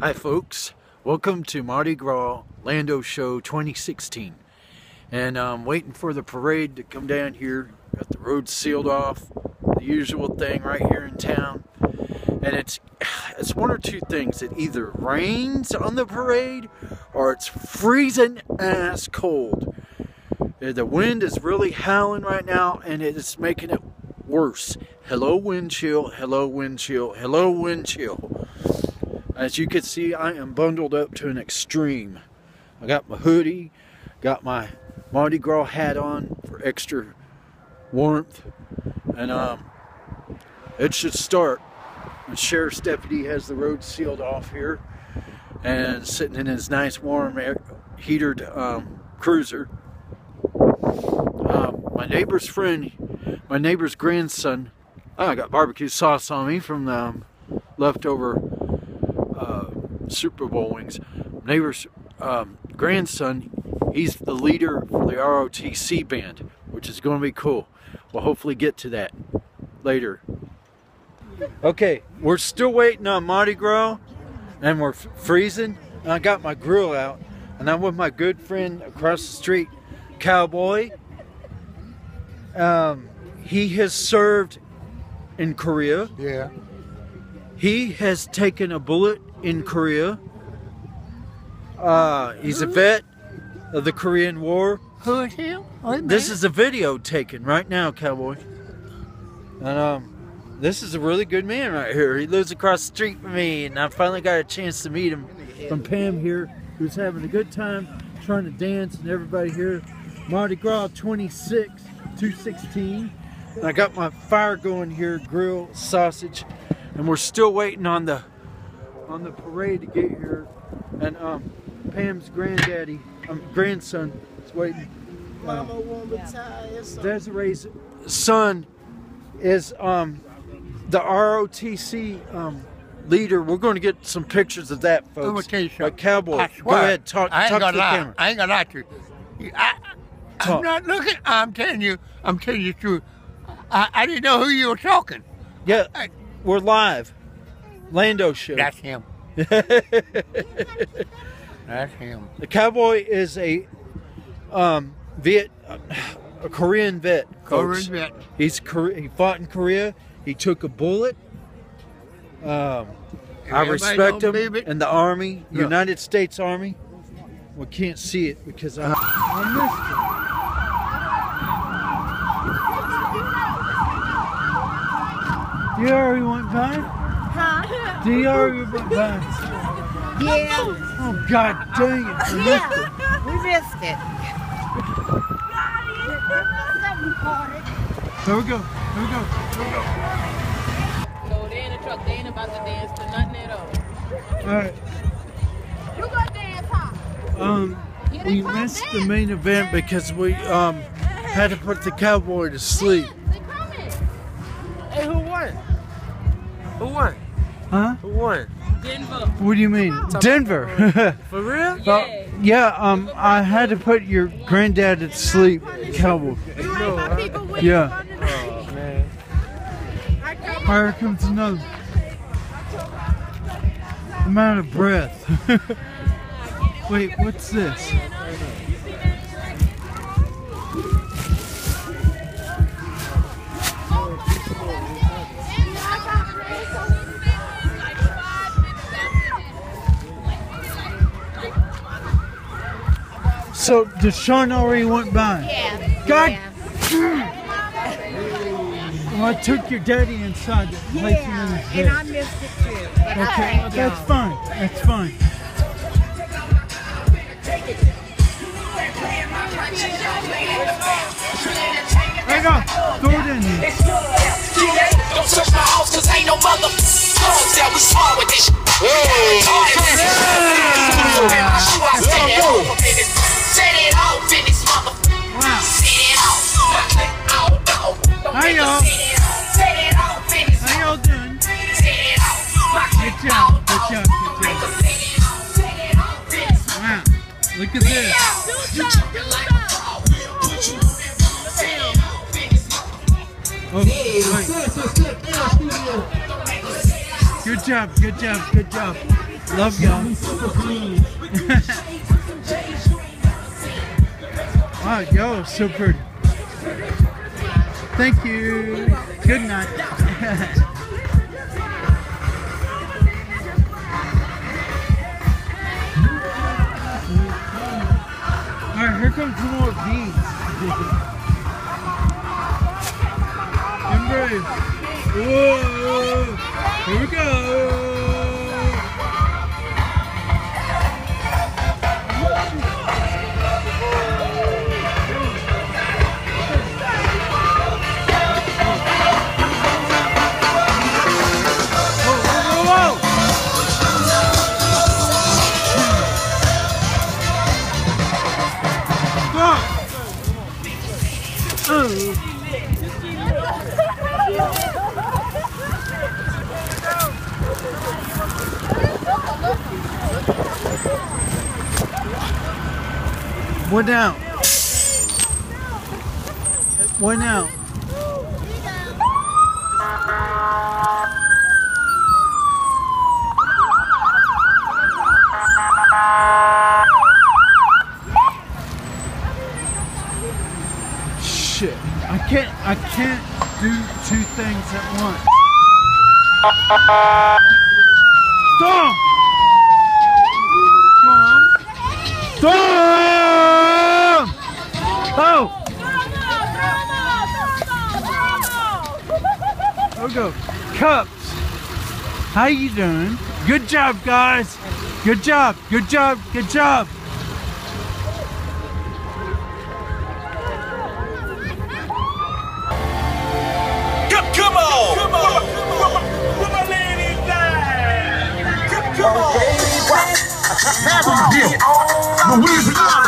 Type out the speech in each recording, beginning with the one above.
Hi folks, welcome to Mardi Gras Landaux Show 2016 and I'm waiting for the parade to come down here. Got the roads sealed off, the usual thing right here in town and it's it's one or two things. It either rains on the parade or it's freezing ass cold. Uh, the wind is really howling right now and it is making it worse. Hello wind chill, hello wind chill, hello wind chill. As you can see, I am bundled up to an extreme. I got my hoodie, got my Mardi Gras hat on for extra warmth, and um, it should start. The sheriff's deputy has the road sealed off here, and sitting in his nice warm air, heated um, cruiser. Um, my neighbor's friend, my neighbor's grandson, I got barbecue sauce on me from the um, leftover Super Bowl wings. Neighbor's um, grandson, he's the leader for the ROTC band, which is going to be cool. We'll hopefully get to that later. Okay, we're still waiting on Mardi Gras, and we're freezing. And I got my grill out, and I'm with my good friend across the street, Cowboy. Um, he has served in Korea. Yeah. He has taken a bullet in Korea. Uh, he's a vet of the Korean War. Who is he? This is a video taken right now, cowboy. And um, this is a really good man right here. He lives across the street from me, and I finally got a chance to meet him from Pam here, who's having a good time trying to dance, and everybody here. Mardi Gras 26, 216. And I got my fire going here, grill, sausage, and we're still waiting on the on the parade to get here, and um, Pam's granddaddy, um, grandson, is waiting. Mama won't retire. Desiree's son is um, the ROTC um, leader. We're going to get some pictures of that, folks. I'm gonna tell you something. But Cowboy, I go ahead, talk, I ain't talk to gonna the lie. camera. I ain't gonna lie to you. I, Talk. I'm not looking. I'm telling you. I'm telling you the truth. I, I didn't know who you were talking. Yeah, I- we're live. Landaux show. That's him. That's him. The cowboy is a um, Viet, a Korean vet. folks. Korean vet. He's he fought in Korea. He took a bullet. Um, I respect him in the Army, Yeah. United States Army. We can't see it because I, I missed it. You already went by? Huh? Do you already went by? Yeah. Oh God dang it! I missed it. Yeah. We missed it. There we go. Here we go. Here we go. No, they in the truck. They ain't about to dance to nothing at all. All right. You go dance, huh? Um, we missed the main event because we um had to put the cowboy to sleep. They coming. Hey, who won? Who won? Huh? Who won? Denver. What do you mean? Denver. For real? Yeah. yeah. Um, I had to put your granddad to sleep, cowboy. No, huh? Yeah. Oh, man. Here comes another. I'm out of breath. Wait, what's this? So Deshaun already went by. Yeah. God. Yeah. Well, I took your daddy inside to place him in Yeah. And bed. I missed it too. But Okay, thank that's y'all. fine. That's fine. Hang on, throw it in here. Don't touch my house cause ain't no mother Girls that we smart with this Set it off in this mother Wow. Set it off Hi, y'all. Set it off in this How y'all doing? Set it off Good job. Good job. Good job. Wow. Look at this. Oh, wait. Good job. Good job. Good job. Love y'all. wow, so pretty. Thank you. Good night. Alright, here comes some more beans. Ready. Whoa! Here we go! Whoa, One down. One out. Shit. I can't I can't do two things at once. Stop! Stop! Oh! We go. Cups. How you doing? Good job, guys. Good job. Good job. Good job. Come, come on! Come on! Where my ladies at? Come, come on!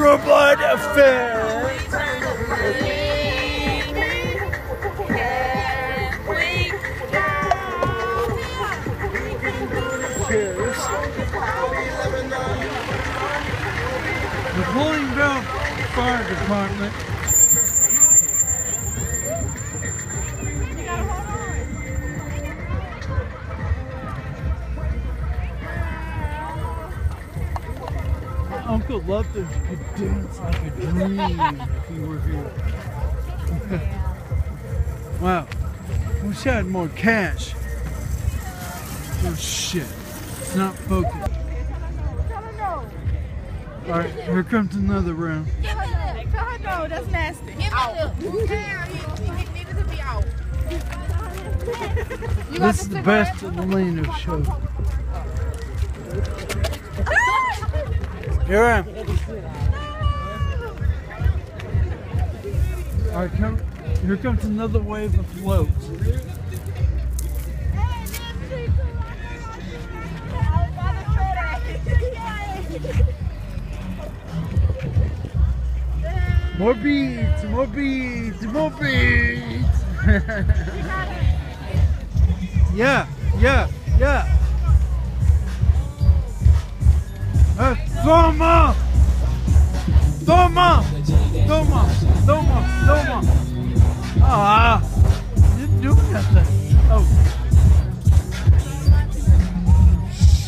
Strobe light effect. Cheers. Napoleon Fire Department. Loved could dance like a dream if he were here. wow. Wish I had more cash. Oh shit. It's not focused. Alright, here comes another round. No, that's nasty. Out. This is the best Leno show. Here I am. Alright, come, here comes another wave of floats. More beads, more beads, more beads. yeah, yeah, yeah. Uh, toma! Toma! Toma! Toma! Toma! Ah! Didn't do nothing. Oh.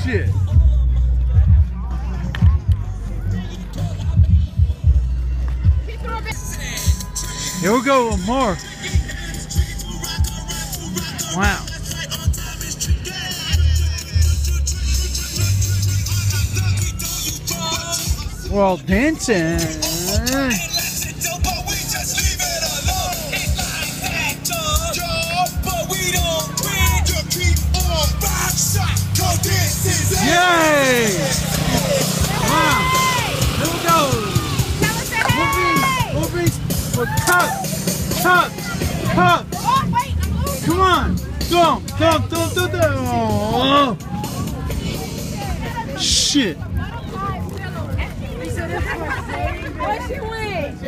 Shit. Here we go, one more. We're all dancing. Wow. Here we go. Cups, cups. Come on. Don't, don't, don't, don't, don't. shit. Where she went?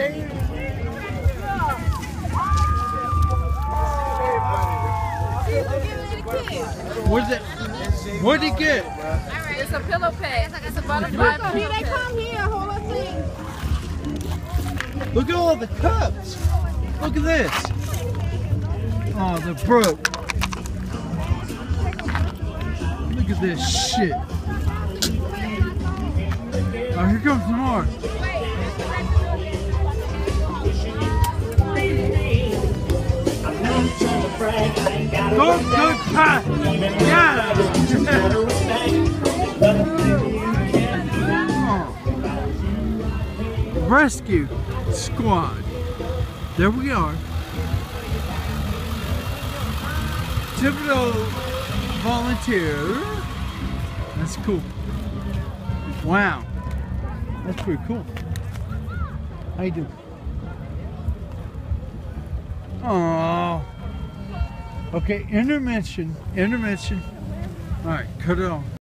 What's it? What'd he get? It's a pillow pad. It's a butterfly pillow Here they come here, hold on thing. Look at all the cups. Look at this. Oh, they're broke. Look at this shit. Oh, here comes more. Got Oh. Rescue squad. There we are. Typical volunteer. That's cool. Wow. That's pretty cool. How you doing? Oh. Okay, intermission. Intermission. All right, cut it off.